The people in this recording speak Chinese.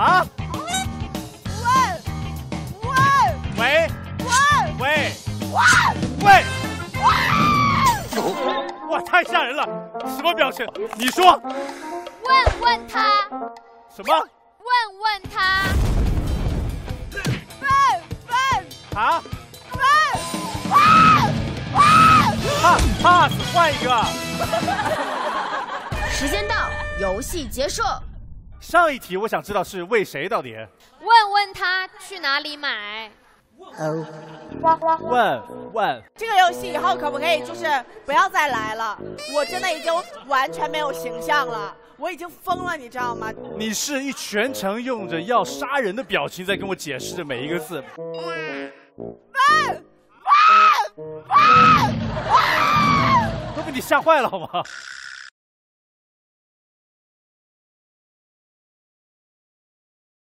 啊，喂喂喂喂喂喂，哇，太吓人了，什么表情？你说，问问他，什么？问问他。啊。pass，换一个。时间到，游戏结束。上一题我想知道是为谁到底？问问他去哪里买。哦。问问。这个游戏以后可不可以就是不要再来了？我真的已经完全没有形象了，我已经疯了，你知道吗？你是一全程用着要杀人的表情在跟我解释着每一个字。问问问问。都被你吓坏了好吗？